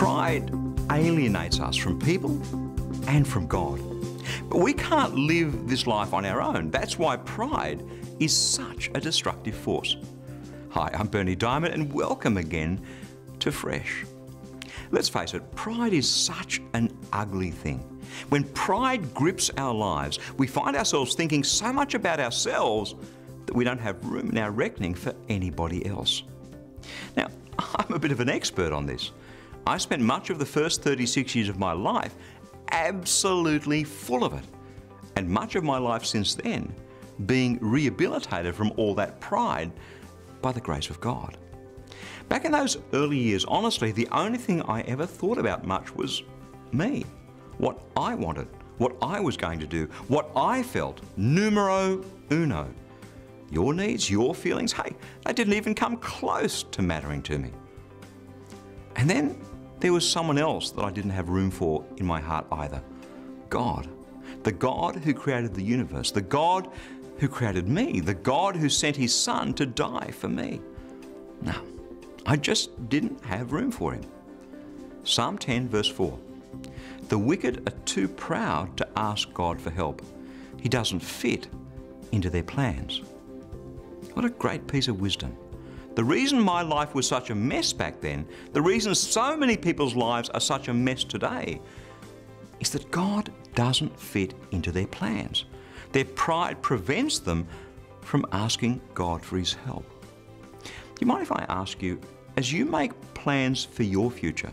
Pride alienates us from people and from God. But we can't live this life on our own. That's why pride is such a destructive force. Hi, I'm Berni Dymet, and welcome again to Fresh. Let's face it, pride is such an ugly thing. When pride grips our lives, we find ourselves thinking so much about ourselves that we don't have room in our reckoning for anybody else. Now, I'm a bit of an expert on this. I spent much of the first 36 years of my life absolutely full of it, and much of my life since then being rehabilitated from all that pride by the grace of God. Back in those early years, honestly, the only thing I ever thought about much was me, what I wanted, what I was going to do, what I felt, numero uno. Your needs, your feelings, hey, they didn't even come close to mattering to me. And then there was someone else that I didn't have room for in my heart either God. The God who created the universe, the God who created me, the God who sent his Son to die for me. No, I just didn't have room for him. Psalm 10, verse 4 The wicked are too proud to ask God for help. He doesn't fit into their plans. What a great piece of wisdom. The reason my life was such a mess back then, the reason so many people's lives are such a mess today, is that God doesn't fit into their plans. Their pride prevents them from asking God for His help. Do you mind if I ask you, as you make plans for your future,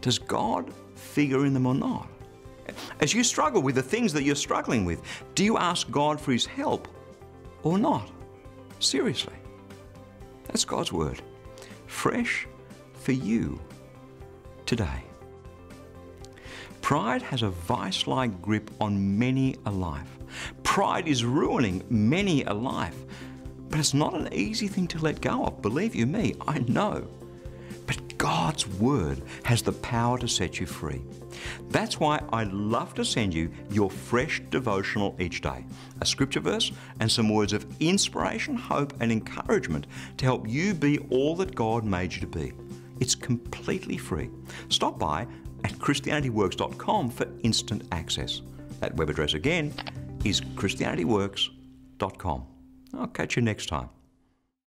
does God figure in them or not? As you struggle with the things that you're struggling with, do you ask God for His help or not? Seriously. That's God's Word. Fresh for you today. Pride has a vice like grip on many a life. Pride is ruining many a life. But it's not an easy thing to let go of, believe you me, I know. God's Word has the power to set you free. That's why I love to send you your fresh devotional each day a scripture verse and some words of inspiration, hope, and encouragement to help you be all that God made you to be. It's completely free. Stop by at ChristianityWorks.com for instant access. That web address again is ChristianityWorks.com. I'll catch you next time.